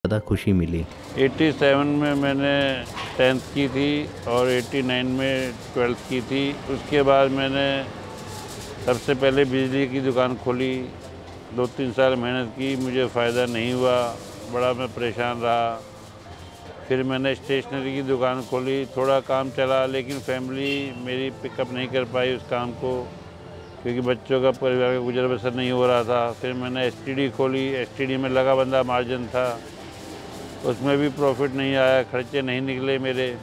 ज़्यादा खुशी मिली। 87 में मैंने टेंथ की थी और 89 में ट्वेल्थ की थी। उसके बाद मैंने सबसे पहले बिजली की दुकान खोली। दो तीन साल मेहनत की, मुझे फ़ायदा नहीं हुआ, बड़ा मैं परेशान रहा। फिर मैंने स्टेशनरी की दुकान खोली। थोड़ा काम चला, लेकिन फैमिली मेरी पिकअप नहीं कर पाई उस काम को, क्योंकि बच्चों का परिवार का गुजर बसर नहीं हो रहा था। फिर मैंने एसटीडी खोली। एसटीडी में लगा बंदा मार्जिन था। उसमें भी प्रॉफिट नहीं आया खर्चे नहीं निकले मेरे।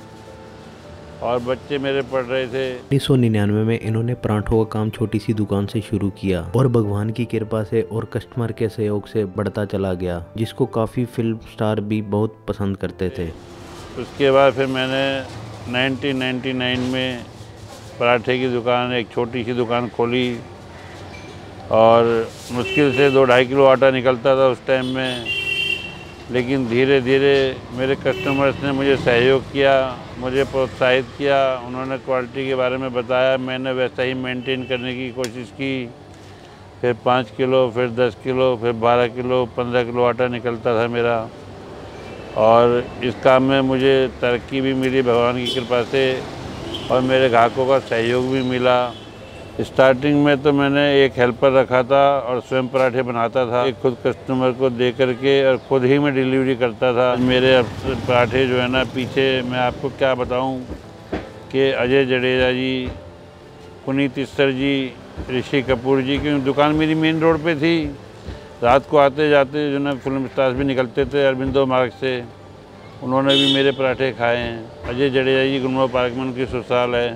और बच्चे मेरे पढ़ रहे थे। उन्नीस सौ निन्यानवे में इन्होंने पराठों का काम छोटी सी दुकान से शुरू किया और भगवान की कृपा से और कस्टमर के सहयोग से बढ़ता चला गया जिसको काफ़ी फ़िल्म स्टार भी बहुत पसंद करते थे। उसके बाद फिर मैंने 1999 में पराठे की दुकान एक छोटी सी दुकान खोली और मुश्किल से दो ढाई किलो आटा निकलता था उस टाइम में। लेकिन धीरे धीरे मेरे कस्टमर्स ने मुझे सहयोग किया, मुझे प्रोत्साहित किया, उन्होंने क्वालिटी के बारे में बताया, मैंने वैसा ही मेंटेन करने की कोशिश की। फिर पाँच किलो, फिर दस किलो, फिर बारह किलो, पंद्रह किलो आटा निकलता था मेरा। और इस काम में मुझे तरक्की भी मिली, भगवान की कृपा से, और मेरे ग्राहकों का सहयोग भी मिला। स्टार्टिंग में तो मैंने एक हेल्पर रखा था और स्वयं पराठे बनाता था। एक खुद कस्टमर को दे करके और खुद ही मैं डिलीवरी करता था। मेरे पराठे जो है ना, पीछे मैं आपको क्या बताऊँ कि अजय जडेजा जी, पुनीत ईस्सर जी, ऋषि कपूर जी की दुकान मेरी मेन रोड पे थी। रात को आते जाते जो ना फ़िल्म स्टार्स भी निकलते थे अरविंदो मार्ग से, उन्होंने भी मेरे पराठे खाए हैं। अजय जडेजा जी गुलमो पार्क में उनकी ससुराल है।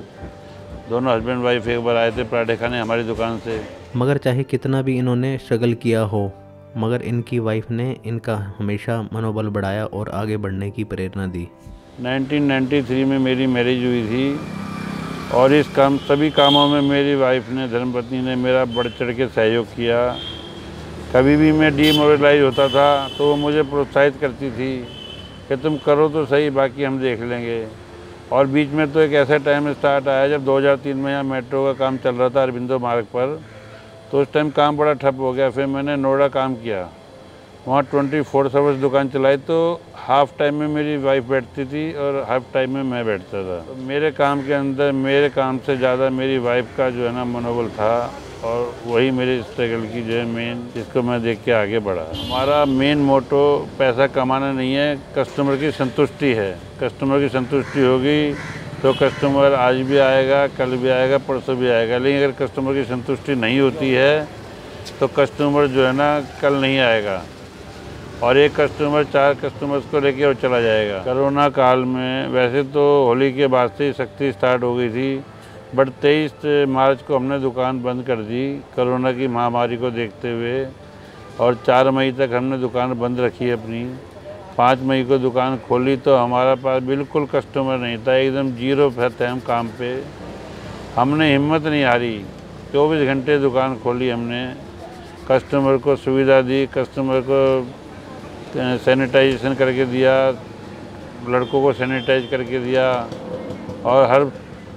दोनों हस्बैंड वाइफ एक बार आए थे पराठे खाने हमारी दुकान से। मगर चाहे कितना भी इन्होंने स्ट्रगल किया हो मगर इनकी वाइफ ने इनका हमेशा मनोबल बढ़ाया और आगे बढ़ने की प्रेरणा दी। 1993 में मेरी मैरिज हुई थी और इस काम सभी कामों में मेरी वाइफ ने धर्मपत्नी ने मेरा बढ़ चढ़ के सहयोग किया। कभी भी मैं डीमोरलाइज होता था तो वो मुझे प्रोत्साहित करती थी कि तुम करो तो सही बाकी हम देख लेंगे। और बीच में तो एक ऐसा टाइम स्टार्ट आया जब 2003 में यहाँ मेट्रो का काम चल रहा था अरविंदो मार्ग पर। तो उस टाइम काम बड़ा ठप हो गया। फिर मैंने नोएडा काम किया। वहाँ ट्वेंटी फोर सर्विस दुकान चलाई तो हाफ़ टाइम में मेरी वाइफ बैठती थी और हाफ़ टाइम में मैं बैठता था। तो मेरे काम के अंदर, मेरे काम से ज़्यादा मेरी वाइफ का जो है ना मनोबल था और वही मेरे स्ट्रगल की जो है मेन जिसको मैं देख के आगे बढ़ा। हमारा मेन मोटो पैसा कमाना नहीं है कस्टमर की संतुष्टि है। कस्टमर की संतुष्टि होगी तो कस्टमर आज भी आएगा, कल भी आएगा, परसों भी आएगा। लेकिन अगर कस्टमर की संतुष्टि नहीं होती है तो कस्टमर जो है ना, कल नहीं आएगा। और एक कस्टमर चार कस्टमर्स को लेके और चला जाएगा। कोरोना काल में वैसे तो होली के बाद से सख्ती स्टार्ट हो गई थी। बट तेईस मार्च को हमने दुकान बंद कर दी कोरोना की महामारी को देखते हुए। और चार मई तक हमने दुकान बंद रखी अपनी। पाँच मई को दुकान खोली तो हमारा पास बिल्कुल कस्टमर नहीं था, एकदम ज़ीरो थे हम काम पे। हमने हिम्मत नहीं हारी। चौबीस घंटे दुकान खोली हमने। कस्टमर को सुविधा दी कस्टमर को सैनिटाइजेशन करके दिया, लड़कों को सैनिटाइज करके दिया। और हर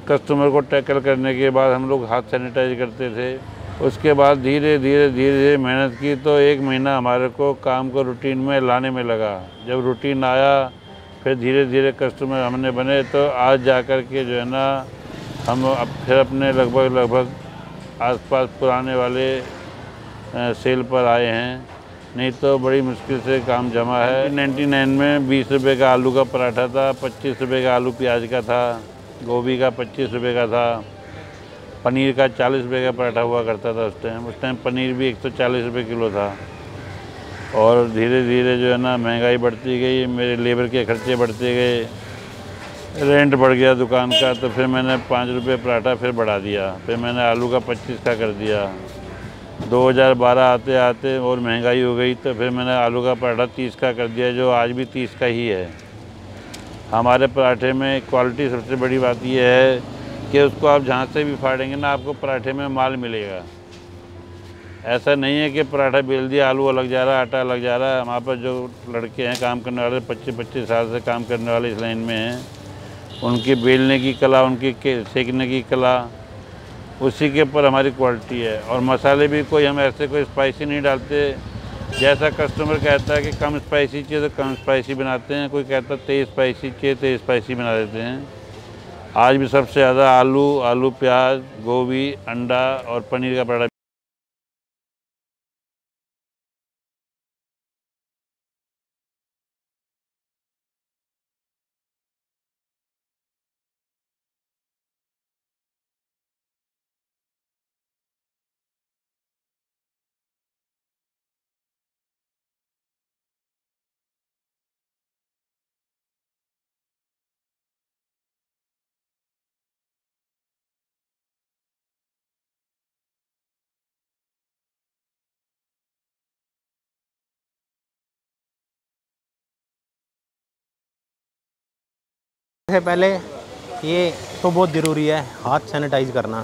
कस्टमर को टैकल करने के बाद हम लोग हाथ सैनिटाइज करते थे। उसके बाद धीरे धीरे धीरे धीरे मेहनत की तो एक महीना हमारे को काम को रूटीन में लाने में लगा। जब रूटीन आया, फिर धीरे धीरे कस्टमर हमने बने तो आज जा कर के जो है ना, हम अब फिर अपने लगभग लगभग आसपास पुराने वाले सेल पर आए हैं। नहीं तो बड़ी मुश्किल से काम जमा है। 99 में बीस रुपये का आलू का पराठा था, पच्चीस रुपये का आलू प्याज का था। गोभी का पच्चीस रुपये का था, पनीर का चालीस रुपये का पराठा हुआ करता था उस टाइम उस टाइम पनीर भी एक सौ चालीस रुपये किलो था। और धीरे धीरे जो है ना, महँगाई बढ़ती गई, मेरे लेबर के खर्चे बढ़ते गए। रेंट बढ़ गया दुकान का तो फिर मैंने पाँच रुपये पराठा फिर बढ़ा दिया। फिर मैंने आलू का पच्चीस का कर दिया। 2012 आते आते और महँगाई हो गई तो फिर मैंने आलू का पराठा तीस का कर दिया, जो आज भी तीस का ही है। हमारे पराठे में क्वालिटी सबसे बड़ी बात यह है कि उसको आप जहाँ से भी फाड़ेंगे ना आपको पराठे में माल मिलेगा। ऐसा नहीं है कि पराठा बेल दिया, आलू अलग जा रहा, आटा अलग जा रहा। है हमारे पास जो लड़के हैं काम करने वाले पच्चीस पच्चीस साल से काम करने वाले इस लाइन में हैं। उनकी बेलने की कला, उनकी सेकने की कला, उसी के ऊपर हमारी क्वालिटी है। और मसाले भी कोई हम ऐसे कोई स्पाइसी नहीं डालते। जैसा कस्टमर कहता है कि कम स्पाइसी चाहिए तो कम स्पाइसी बनाते हैं, कोई कहता है तेज़ स्पाइसी चाहिए, तेज़ स्पाइसी बना देते हैं। आज भी सबसे ज़्यादा आलू आलू प्याज, गोभी, अंडा और पनीर का पराठा से पहले ये तो बहुत ज़रूरी है, हाथ सैनिटाइज करना।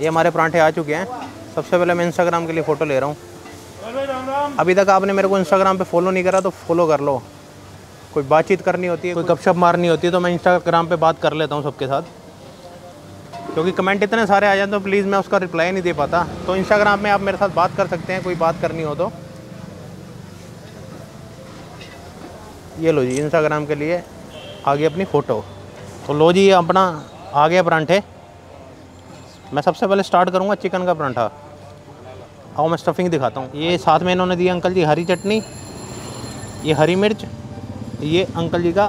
ये हमारे परांठे आ चुके हैं। सबसे पहले मैं इंस्टाग्राम के लिए फ़ोटो ले रहा हूँ। अभी तक आपने मेरे को इंस्टाग्राम पे फॉलो नहीं करा तो फॉलो कर लो। कोई बातचीत करनी होती है, कोई गपशप मारनी होती है तो मैं इंस्टाग्राम पे बात कर लेता हूँ सबके साथ। क्योंकि कमेंट इतने सारे आ जाते हैं तो प्लीज़ मैं उसका रिप्लाई नहीं दे पाता। तो इंस्टाग्राम में आप मेरे साथ बात कर सकते हैं, कोई बात करनी हो तो। ये लो जी इंस्टाग्राम के लिए आ गई अपनी फ़ोटो तो लो जी, अपना आ गया परांठे मैं सबसे पहले स्टार्ट करूँगा चिकन का परांठा। और मैं स्टफिंग दिखाता हूँ। ये साथ में इन्होंने दी अंकल जी हरी चटनी, ये हरी मिर्च, ये अंकल जी का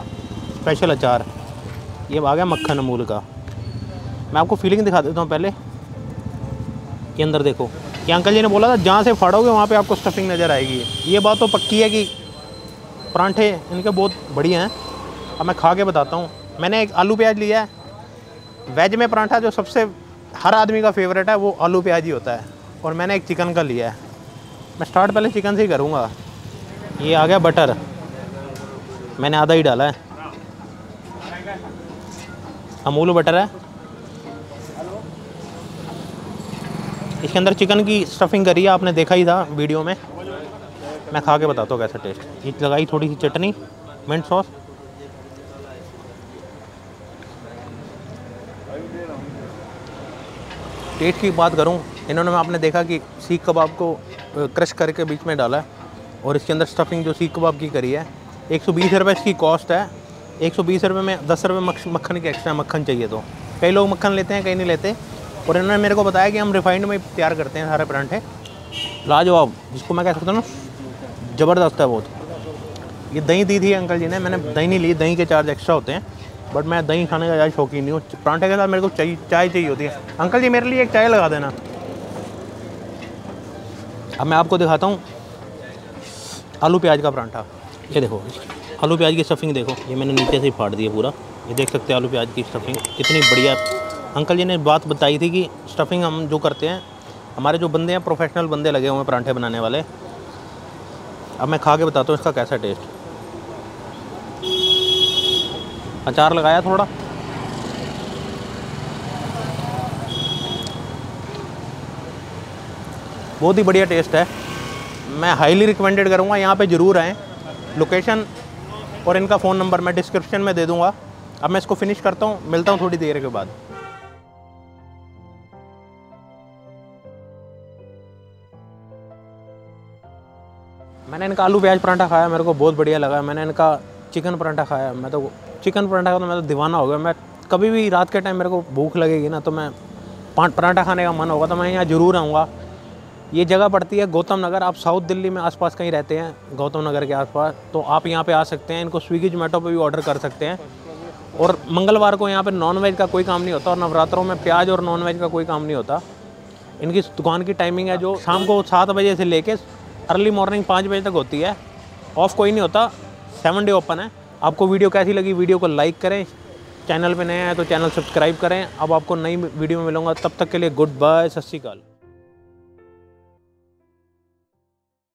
स्पेशल अचार। ये आ गया मक्खन अमूल का। मैं आपको फीलिंग दिखा देता हूँ पहले। ये अंदर देखो। कि अंकल जी ने बोला था, जहाँ से फाड़ोगे वहाँ पे आपको स्टफिंग नज़र आएगी। ये बात तो पक्की है कि परांठे इनके बहुत बढ़िया हैं। अब मैं खा के बताता हूँ। मैंने एक आलू प्याज लिया है। वेज में परांठा जो सबसे हर आदमी का फेवरेट है, वो आलू प्याज ही होता है। और मैंने एक चिकन का लिया है। मैं स्टार्ट पहले चिकन से ही करूँगा। ये आ गया बटर मैंने आधा ही डाला है। अमूल बटर है। इसके अंदर चिकन की स्टफिंग करी है। आपने देखा ही था वीडियो में। मैं खा के बताता हूँ कैसा टेस्ट ये लगाई थोड़ी सी चटनी मिंट सॉस टेस्ट की बात करूँ, इन्होंने मैं आपने देखा कि सीख कबाब को क्रश करके बीच में डाला है और इसके अंदर स्टफिंग जो सीख कबाब की करी है, एक सौ बीस रुपये इसकी कॉस्ट है। एक सौ बीस रुपये में दस रुपये मक्खन के एक्स्ट्रा मक्खन चाहिए तो। कई लोग मक्खन लेते हैं, कई नहीं लेते। और इन्होंने मेरे को बताया कि हम रिफाइंड में तैयार करते हैं सारे परांठे। लाजवाब, जिसको मैं कह सकता हूँ ज़बरदस्त है बहुत ये दही दी थी अंकल जी ने, मैंने दही नहीं ली, दही के चार्ज एक्स्ट्रा होते हैं बट मैं दही खाने का ज़्यादा शौकीन नहीं हूँ। परांठे के साथ मेरे को चाहिए चाय चाहिए होती है। अंकल जी मेरे लिए एक चाय लगा देना। अब मैं आपको दिखाता हूँ आलू प्याज का परांठा। ये देखो, आलू प्याज की स्टफिंग देखो। ये मैंने नीचे से ही फाड़ दिया पूरा। ये देख सकते हैं आलू प्याज की स्टफिंग कितनी बढ़िया। अंकल जी ने बात बताई थी कि स्टफिंग हम जो करते हैं, हमारे जो बंदे हैं प्रोफेशनल बंदे लगे हुए हैं पराठे बनाने वाले। अब मैं खा के बताता हूँ इसका कैसा टेस्ट अचार लगाया थोड़ा। बहुत ही बढ़िया टेस्ट है। मैं हाईली रिकमेंडेड करूँगा, यहाँ पे ज़रूर आएँ। लोकेशन और इनका फ़ोन नंबर मैं डिस्क्रिप्शन में दे दूँगा। अब मैं इसको फिनिश करता हूँ, मिलता हूँ थोड़ी देर के बाद। मैंने इनका आलू प्याज पराठा खाया, मेरे को बहुत बढ़िया लगा। मैंने इनका चिकन पराठा खाया। मैं तो चिकन पराठा का तो मैं तो दीवाना हो गया। मैं कभी भी रात के टाइम मेरे को भूख लगेगी ना तो मैं पराठा खाने का मन होगा तो मैं यहाँ ज़रूर आऊँगा। ये जगह पड़ती है गौतम नगर। आप साउथ दिल्ली में आसपास कहीं रहते हैं, गौतम नगर के आसपास तो आप यहाँ पे आ सकते हैं। इनको स्विगी जोमेटो पे भी ऑर्डर कर सकते हैं। और मंगलवार को यहाँ पे नॉनवेज का कोई काम नहीं होता और नवरात्रों में प्याज और नॉनवेज का कोई काम नहीं होता। इनकी दुकान की टाइमिंग है जो शाम को सात बजे से लेके अर्ली मॉर्निंग पाँच बजे तक होती है। ऑफ़ कोई नहीं होता। सेवन डे ओपन है। आपको वीडियो कैसी लगी? वीडियो को लाइक करें। चैनल पे नए हैं तो चैनल सब्सक्राइब करें। अब आपको नई वीडियो में मिलूँगा। तब तक के लिए गुड बाय सत श्रीकाल